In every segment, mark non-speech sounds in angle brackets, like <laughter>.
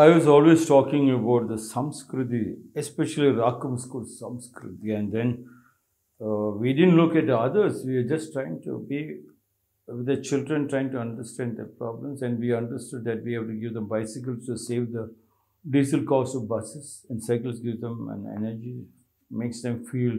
I was always talking about the Samskriti, especially Rakum school Samskriti, and then uh, we didn't look at the others. We were just trying to be with the children, trying to understand their problems, and we understood that we have to give them bicycles to save the diesel cost of buses, and cycles give them an energy, makes them feel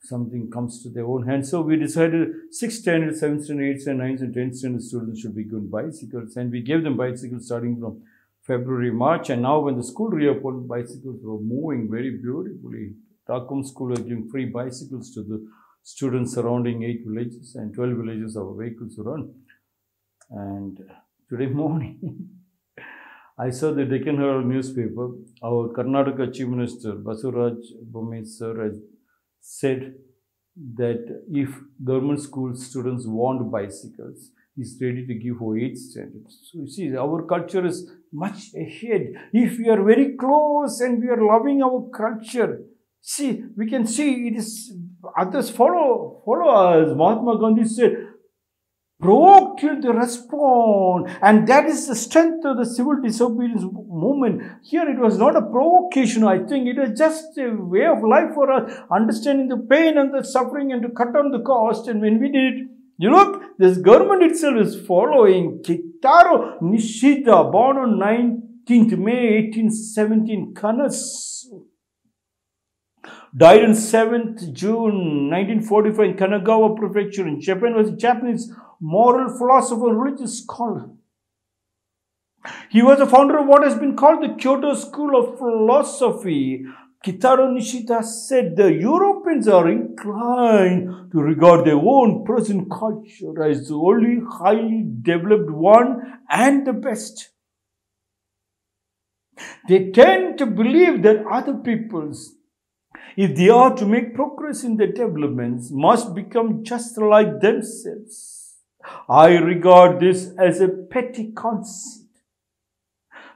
something comes to their own hands. So we decided sixth standard, seventh standard, eighth standard, ninth and tenth standard students should be given bicycles, and we gave them bicycles starting from February, March, and now when the school reopened, bicycles were moving very beautifully. Rakum school was giving free bicycles to the students surrounding eight villages, and 12 villages our vehicles run. And today morning, <laughs> I saw the Deccan Herald newspaper. Our Karnataka Chief Minister Basavaraj Bommai sir has said that if government school students want bicycles, he's ready to give for eighth standards. So you see, our culture is much ahead. If we are very close and we are loving our culture, see, we can see it is others follow follow us. Mahatma Gandhi said, provoke till they respond. And that is the strength of the civil disobedience movement. Here it was not a provocation, I think. It was just a way of life for us, understanding the pain and the suffering and to cut down the cost. And when we did it, you look, this government itself is following Kitaro Nishida, born on 19th May 1817, Kanas. Died on 7th June 1945 in Kanagawa Prefecture in Japan, was a Japanese moral philosopher, religious scholar. He was the founder of what has been called the Kyoto School of Philosophy. Kitaro Nishida said the Europeans are inclined to regard their own present culture as the only highly developed one and the best. They tend to believe that other peoples, if they are to make progress in their developments, must become just like themselves. I regard this as a petty conceit.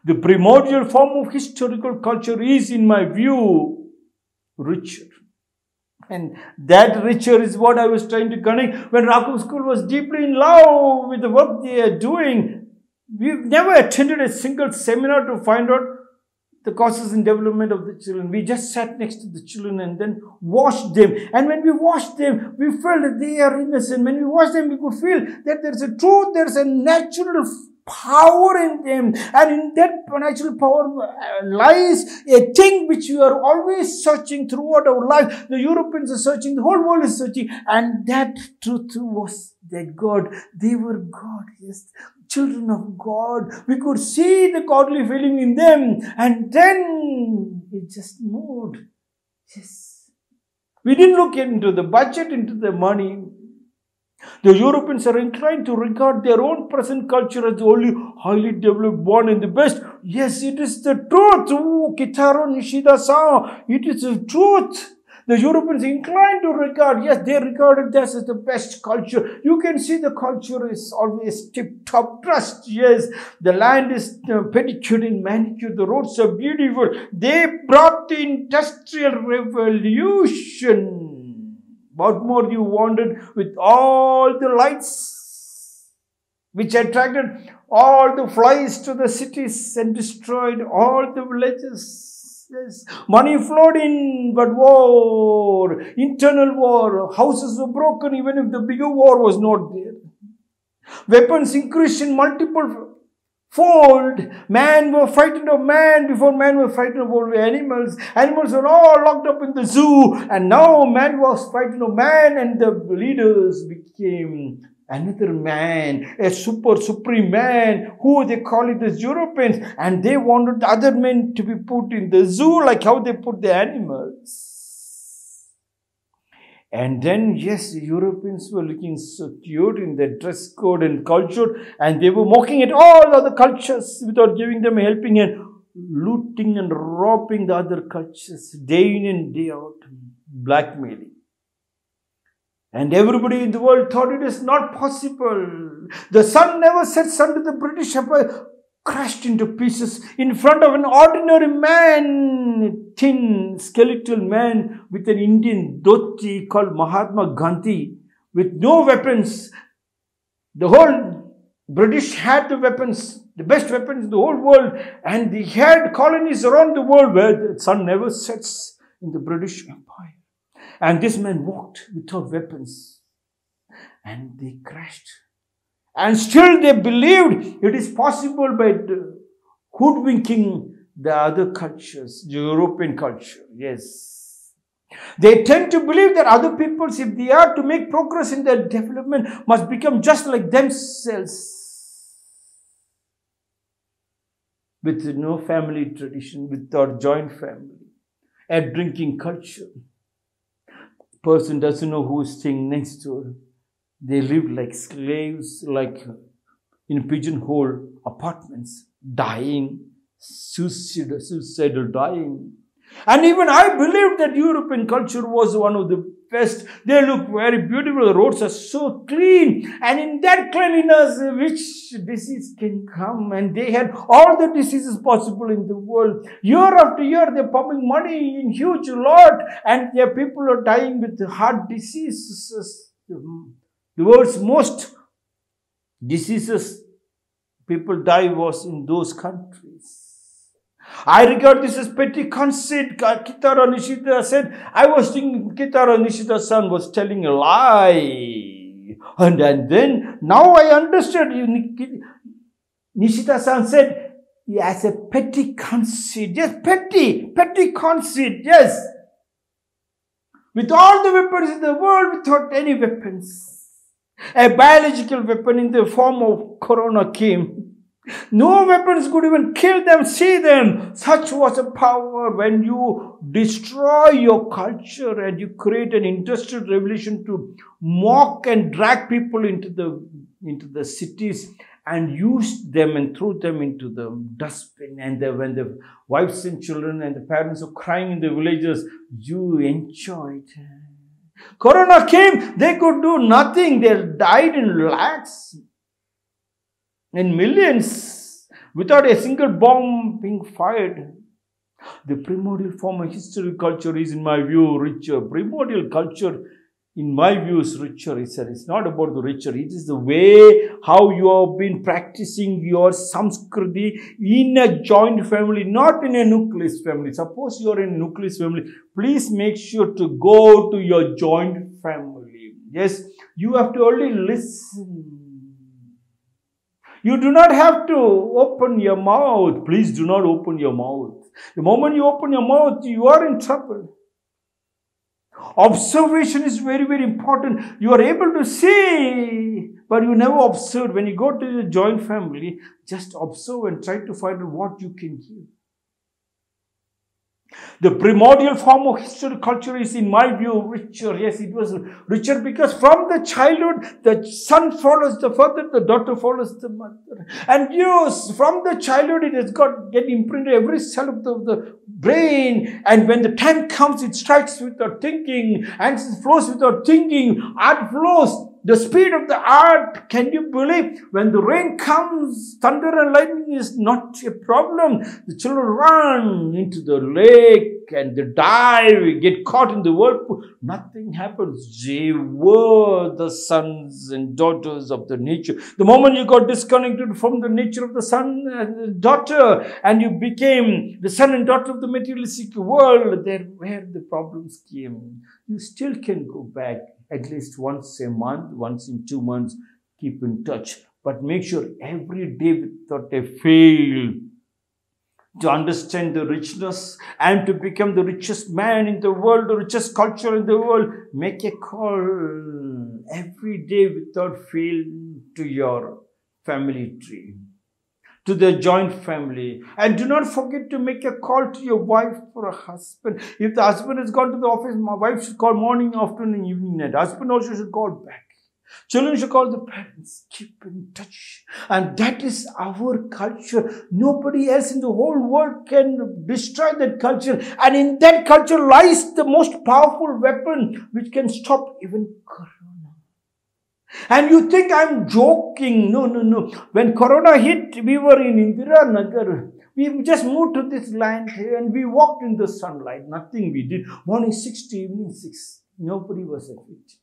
The primordial form of historical culture is, in my view, richer. And that richer is what I was trying to connect. When Rakum School was deeply in love with the work they are doing, we've never attended a single seminar to find out the causes and development of the children. We just sat next to the children and then watched them. And when we watched them, we felt that they are innocent. When we watched them, we could feel that there's a truth, there's a natural power in them. And in that natural power uh, lies a thing which we are always searching throughout our life. The Europeans are searching, the whole world is searching. And that truth was that God, they were God. Yes, children of God. We could see the godly feeling in them. And then it just moved. Yes. We didn't look into the budget, into the money. The Europeans are inclined to regard their own present culture as the only highly developed one and the best. Yes, it is the truth. Oh, Kitaro Nishida sa. It is the truth. The Europeans inclined to regard, yes, they regarded this as the best culture. You can see the culture is always tip top trust. Yes, the land is uh, pedicured and manicured. The roads are beautiful. They brought the industrial revolution. What more you wanted with all the lights which attracted all the flies to the cities and destroyed all the villages? Yes. Money flowed in, but war, internal war, houses were broken even if the bigger war was not there. Weapons increased in multiple fold. Man were frightened of man before man were frightened of all the animals. Animals were all locked up in the zoo, and now man was frightened of man, and the leaders became another man, a super supreme man, who they call it as Europeans, and they wanted other men to be put in the zoo like how they put the animals. And then, yes, the Europeans were looking so cute in their dress code and culture, and they were mocking at all other cultures without giving them helping hand, looting and robbing the other cultures day in and day out, blackmailing. And everybody in the world thought it is not possible. The sun never sets under the British Empire, crushed into pieces in front of an ordinary man, thin, skeletal man with an Indian dhoti called Mahatma Gandhi, with no weapons. The whole British had the weapons. the best weapons in the whole world, and they had colonies around the world where the sun never sets in the British Empire. And this man walked without weapons, and they crashed. And still they believed it is possible by hoodwinking the other cultures, European culture. Yes. They tend to believe that other peoples, if they are to make progress in their development, must become just like themselves. With no family tradition, without joint family, a drinking culture. Person doesn't know who is staying next to her. They live like slaves, like in pigeonhole apartments, dying suicidal, suicidal dying. And even I believed that European culture was one of the best. They look very beautiful. The roads are so clean. And in that cleanliness, which disease can come? And they had all the diseases possible in the world. Year after year, they're pumping money in huge lot. And their people are dying with heart diseases. The world's most diseases people die was in those countries. I regard this as petty conceit. Kitaro Nishida said, I was thinking Kitaro Nishida-san was telling a lie. And, and then, now I understood. You, Nishida-san said, as a petty conceit. Yes, petty, petty conceit, yes. With all the weapons in the world without any weapons. A biological weapon in the form of corona came no weapons could even kill them, see them. Such was the power when you destroy your culture and you create an industrial revolution to mock and drag people into the, into the cities and use them and throw them into the dustbin. And the, when the wives and children and the parents are crying in the villages, you enjoy enjoyed. Corona came, they could do nothing. They died in lakhs in millions without a single bomb being fired. The primordial form of history culture is, in my view, richer. Primordial culture, in my view, is richer. It's not about the richer. It is the way how you have been practicing your samskriti in a joint family, not in a nucleus family. Suppose you are in a nucleus family, please make sure to go to your joint family. Yes, you have to only listen you do not have to open your mouth. Please do not open your mouth. The moment you open your mouth, you are in trouble. Observation is very, very important. You are able to see, but you never observe. When you go to the joint family, just observe and try to find out what you can give. The primordial form of history culture is, in my view, richer. Yes, it was richer because from the childhood, the son follows the father, the daughter follows the mother. And yes, from the childhood, it has got get imprinted every cell of the, the brain. And when the time comes, it strikes without thinking and flows without thinking. Art flows the speed of the art, can you believe? When the rain comes, thunder and lightning is not a problem. The children run into the lake and they dive, We get caught in the whirlpool. Nothing happens. They were the sons and daughters of the nature. The moment you got disconnected from the nature of the son and daughter and you became the son and daughter of the materialistic world, there where the problems came. You still can go back at least once a month, once in two months, keep in touch. But make sure every day without a fail to understand the richness and to become the richest man in the world, the richest culture in the world. Make a call every day without fail to your family tree to the joint family. And do not forget to make a call to your wife or a husband. If the husband has gone to the office, my wife should call morning, afternoon, and evening, and Husband also should call back. Children should call the parents. Keep in touch. And that is our culture. Nobody else in the whole world can destroy that culture. And in that culture lies the most powerful weapon which can stop even corona. And you think I'm joking. No, no, no. When Corona hit, we were in Indira Nagar. We just moved to this land and we walked in the sunlight. Nothing we did. Morning 6 to evening 6. Nobody was affected.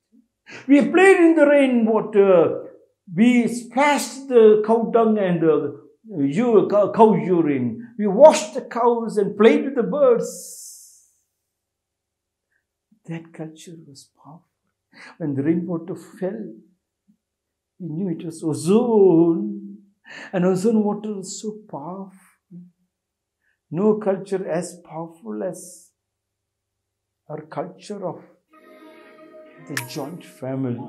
We played in the rainwater. We splashed the cow dung and the uh, cow urine. We washed the cows and played with the birds. That culture was powerful. When the rainwater fell, we knew it was ozone. And ozone water was so powerful. No culture as powerful as our culture of the joint family.